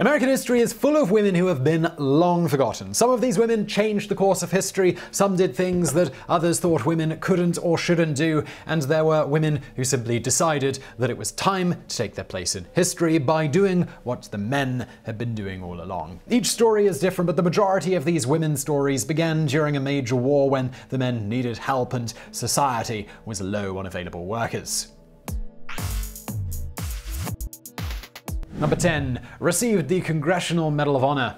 American history is full of women who have been long forgotten. Some of these women changed the course of history, some did things that others thought women couldn't or shouldn't do, and there were women who simply decided that it was time to take their place in history by doing what the men had been doing all along. Each story is different, but the majority of these women's stories began during a major war when the men needed help and society was low on available workers. Number 10. Received the Congressional Medal of Honor.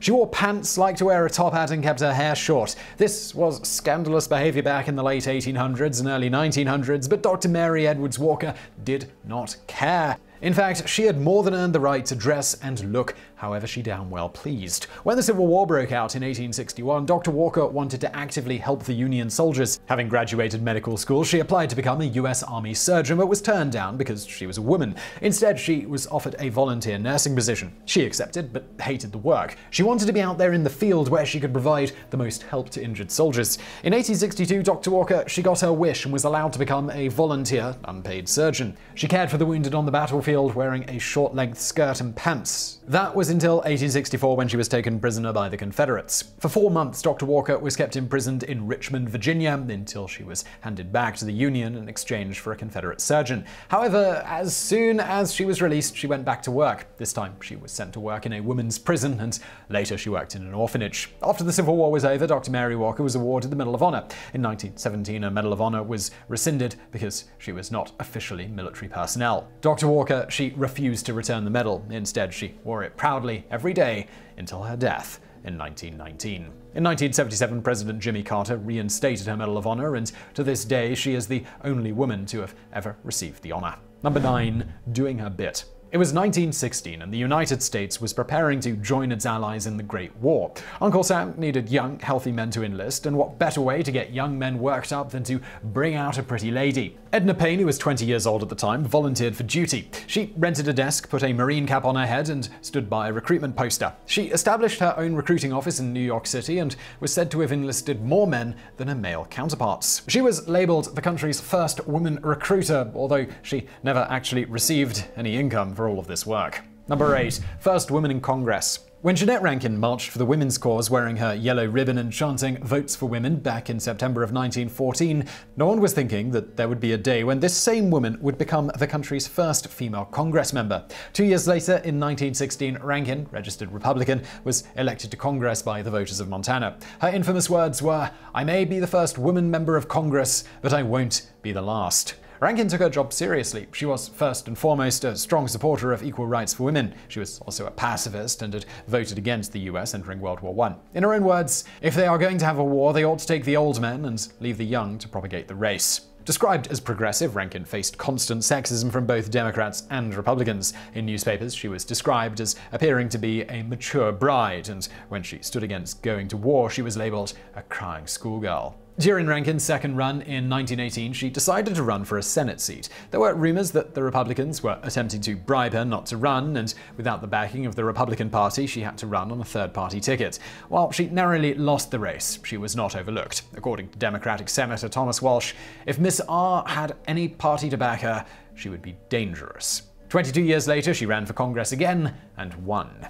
She wore pants, liked to wear a top hat, and kept her hair short. This was scandalous behavior back in the late 1800s and early 1900s, but Dr. Mary Edwards Walker did not care. In fact, she had more than earned the right to dress and look however she damn well pleased. When the Civil War broke out in 1861, Dr. Walker wanted to actively help the Union soldiers. Having graduated medical school, she applied to become a U.S. Army surgeon, but was turned down because she was a woman. Instead, she was offered a volunteer nursing position. She accepted, but hated the work. She wanted to be out there in the field where she could provide the most help to injured soldiers. In 1862, Dr. Walker, she got her wish and was allowed to become a volunteer, unpaid surgeon. She cared for the wounded on the battlefield wearing a short-length skirt and pants. That was until 1864 when she was taken prisoner by the Confederates. For four months, Dr. Walker was kept imprisoned in Richmond, Virginia, until she was handed back to the Union in exchange for a Confederate surgeon. However, as soon as she was released, she went back to work. This time, she was sent to work in a women's prison, and later she worked in an orphanage. After the Civil War was over, Dr. Mary Walker was awarded the Medal of Honor. In 1917, her Medal of Honor was rescinded because she was not officially military personnel. Dr. Walker, she refused to return the medal. Instead, she wore it proudly every day until her death in 1919. In 1977, President Jimmy Carter reinstated her Medal of Honor, and to this day, she is the only woman to have ever received the honor. Number 9. Doing her bit. It was 1916 and the United States was preparing to join its allies in the Great War. Uncle Sam needed young, healthy men to enlist, and what better way to get young men worked up than to bring out a pretty lady? Edna Payne, who was 20 years old at the time, volunteered for duty. She rented a desk, put a marine cap on her head, and stood by a recruitment poster. She established her own recruiting office in New York City and was said to have enlisted more men than her male counterparts. She was labeled the country's first woman recruiter, although she never actually received any income for all of this work. Number 8. First woman in Congress. When Jeannette Rankin marched for the women's cause wearing her yellow ribbon and chanting Votes for Women back in September of 1914, no one was thinking that there would be a day when this same woman would become the country's first female Congress member. Two years later, in 1916, Rankin, registered Republican, was elected to Congress by the voters of Montana. Her infamous words were, I may be the first woman member of Congress, but I won't be the last. Rankin took her job seriously. She was, first and foremost, a strong supporter of equal rights for women. She was also a pacifist and had voted against the US entering World War I. In her own words, if they are going to have a war, they ought to take the old men and leave the young to propagate the race. Described as progressive, Rankin faced constant sexism from both Democrats and Republicans. In newspapers, she was described as appearing to be a mature bride, and when she stood against going to war, she was labeled a crying schoolgirl. During Rankin's second run in 1918, she decided to run for a Senate seat. There were rumors that the Republicans were attempting to bribe her not to run, and without the backing of the Republican Party, she had to run on a third party ticket. While she narrowly lost the race, she was not overlooked. According to Democratic Senator Thomas Walsh, if Miss R had any party to back her, she would be dangerous. 22 years later, she ran for Congress again and won.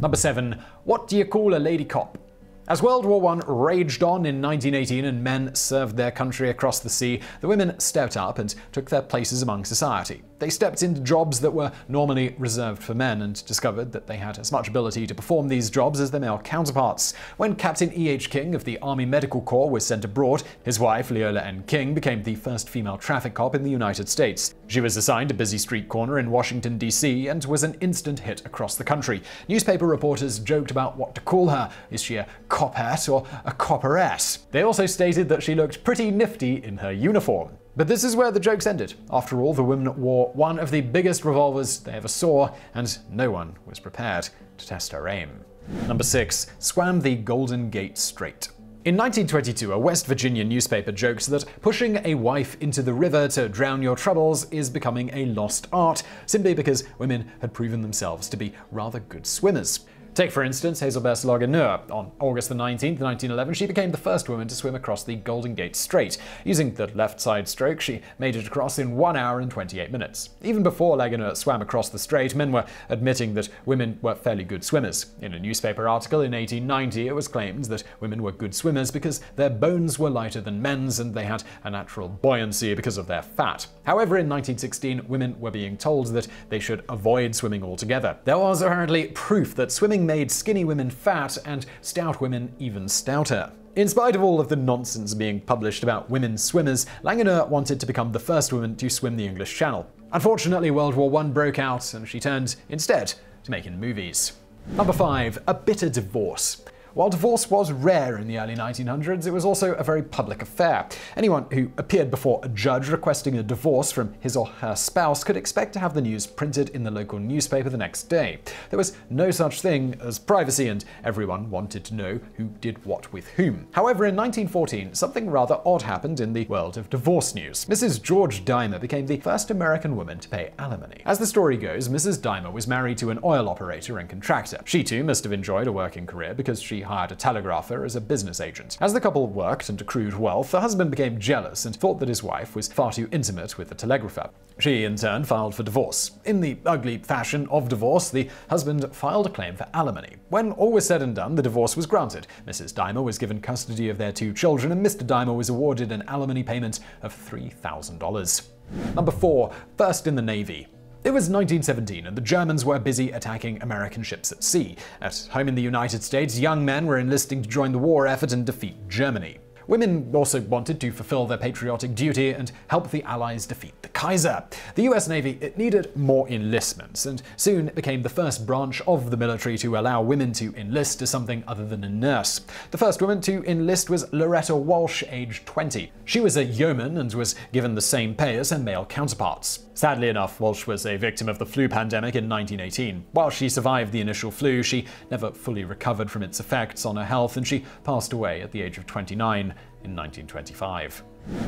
Number 7. What do you call a lady cop? As World War I raged on in 1918 and men served their country across the sea, the women stepped up and took their places among society. They stepped into jobs that were normally reserved for men and discovered that they had as much ability to perform these jobs as their male counterparts. When Captain E.H. King of the Army Medical Corps was sent abroad, his wife, Leola N. King, became the first female traffic cop in the United States. She was assigned a busy street corner in Washington, D.C., and was an instant hit across the country. Newspaper reporters joked about what to call her. Is she a copette or a copperette? They also stated that she looked pretty nifty in her uniform. But this is where the jokes ended. After all, the women wore one of the biggest revolvers they ever saw, and no one was prepared to test her aim. Number 6. Swam the Golden Gate Strait. In 1922, a West Virginia newspaper joked that pushing a wife into the river to drown your troubles is becoming a lost art, simply because women had proven themselves to be rather good swimmers. Take, for instance, Hazelbeth Lageneur. On August 19, 1911, she became the first woman to swim across the Golden Gate Strait. Using the left side stroke, she made it across in 1 hour and 28 minutes. Even before Lageneur swam across the strait, men were admitting that women were fairly good swimmers. In a newspaper article in 1890, it was claimed that women were good swimmers because their bones were lighter than men's and they had a natural buoyancy because of their fat. However, in 1916, women were being told that they should avoid swimming altogether. There was apparently proof that swimming made skinny women fat and stout women even stouter. In spite of all of the nonsense being published about women swimmers, Lageneur wanted to become the first woman to swim the English Channel. Unfortunately, World War I broke out and she turned, instead, to making movies. Number 5. A Bitter Divorce while divorce was rare in the early 1900s, it was also a very public affair. Anyone who appeared before a judge requesting a divorce from his or her spouse could expect to have the news printed in the local newspaper the next day. There was no such thing as privacy, and everyone wanted to know who did what with whom. However, in 1914, something rather odd happened in the world of divorce news. Mrs. George Deimer became the first American woman to pay alimony. As the story goes, Mrs. Deimer was married to an oil operator and contractor. She too must have enjoyed a working career because she hired a telegrapher as a business agent. As the couple worked and accrued wealth, the husband became jealous and thought that his wife was far too intimate with the telegrapher. She, in turn, filed for divorce. In the ugly fashion of divorce, the husband filed a claim for alimony. When all was said and done, the divorce was granted. Mrs. Deimer was given custody of their two children, and Mr. Deimer was awarded an alimony payment of $3,000. Number 4. First in the Navy. It was 1917, and the Germans were busy attacking American ships at sea. At home in the United States, young men were enlisting to join the war effort and defeat Germany. Women also wanted to fulfill their patriotic duty and help the Allies defeat the Kaiser. The US Navy it needed more enlistments, and soon it became the first branch of the military to allow women to enlist as something other than a nurse. The first woman to enlist was Loretta Walsh, aged 20. She was a yeoman and was given the same pay as her male counterparts. Sadly enough, Walsh was a victim of the flu pandemic in 1918. While she survived the initial flu, she never fully recovered from its effects on her health and she passed away at the age of 29 in 1925.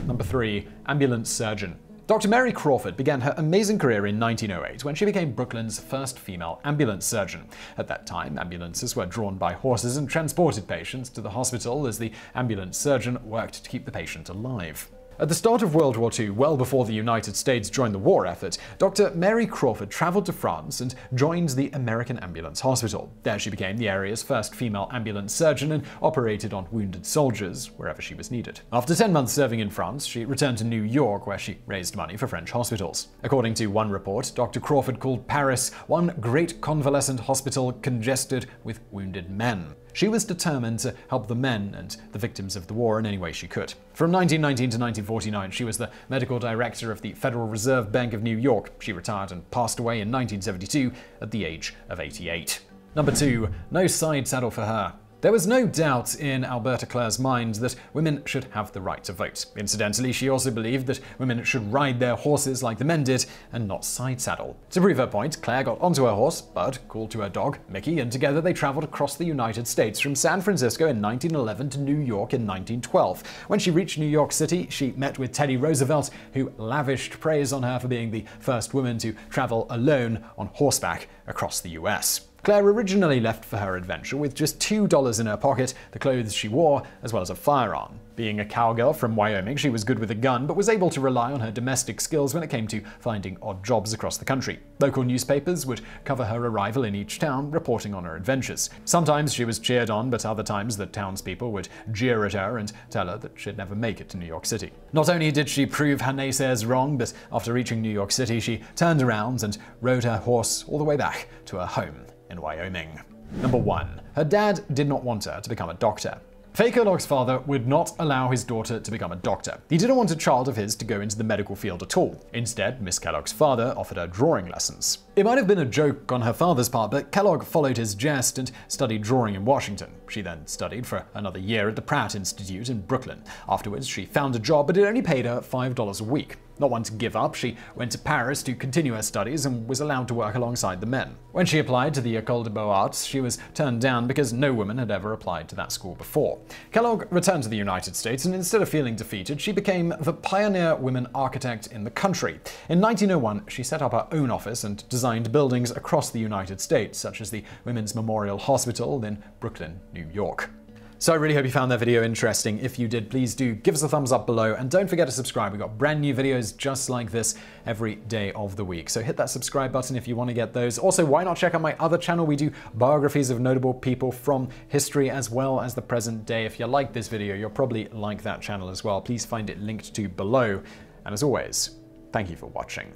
Number 3. Ambulance Surgeon Dr. Mary Crawford began her amazing career in 1908 when she became Brooklyn's first female ambulance surgeon. At that time, ambulances were drawn by horses and transported patients to the hospital as the ambulance surgeon worked to keep the patient alive. At the start of World War II, well before the United States joined the war effort, Dr. Mary Crawford traveled to France and joined the American Ambulance Hospital. There she became the area's first female ambulance surgeon and operated on wounded soldiers wherever she was needed. After 10 months serving in France, she returned to New York where she raised money for French hospitals. According to one report, Dr. Crawford called Paris one great convalescent hospital congested with wounded men. She was determined to help the men and the victims of the war in any way she could. From 1919 to 1949, she was the medical director of the Federal Reserve Bank of New York. She retired and passed away in 1972 at the age of 88. Number 2. No side saddle for her. There was no doubt in Alberta Claire's mind that women should have the right to vote. Incidentally, she also believed that women should ride their horses like the men did and not side saddle. To prove her point, Claire got onto her horse, Bud called to her dog, Mickey, and together they traveled across the United States from San Francisco in 1911 to New York in 1912. When she reached New York City, she met with Teddy Roosevelt, who lavished praise on her for being the first woman to travel alone on horseback across the US. Claire originally left for her adventure with just $2 in her pocket, the clothes she wore, as well as a firearm. Being a cowgirl from Wyoming, she was good with a gun, but was able to rely on her domestic skills when it came to finding odd jobs across the country. Local newspapers would cover her arrival in each town, reporting on her adventures. Sometimes she was cheered on, but other times the townspeople would jeer at her and tell her that she'd never make it to New York City. Not only did she prove her naysayers wrong, but after reaching New York City, she turned around and rode her horse all the way back to her home in Wyoming. Number 1. Her dad did not want her to become a doctor. Fay Kellogg's father would not allow his daughter to become a doctor. He didn't want a child of his to go into the medical field at all. Instead, Miss Kellogg's father offered her drawing lessons. It might have been a joke on her father's part, but Kellogg followed his jest and studied drawing in Washington. She then studied for another year at the Pratt Institute in Brooklyn. Afterwards, she found a job, but it only paid her $5 a week. Not one to give up, she went to Paris to continue her studies and was allowed to work alongside the men. When she applied to the École des Beaux-Arts, she was turned down because no woman had ever applied to that school before. Kellogg returned to the United States, and instead of feeling defeated, she became the pioneer women architect in the country. In 1901, she set up her own office and designed buildings across the United States, such as the Women's Memorial Hospital in Brooklyn, New York. So I really hope you found that video interesting. If you did, please do give us a thumbs up below and don't forget to subscribe. We've got brand new videos just like this every day of the week. So hit that subscribe button if you want to get those. Also, why not check out my other channel? We do biographies of notable people from history as well as the present day. If you like this video, you'll probably like that channel as well. Please find it linked to below. And as always, thank you for watching.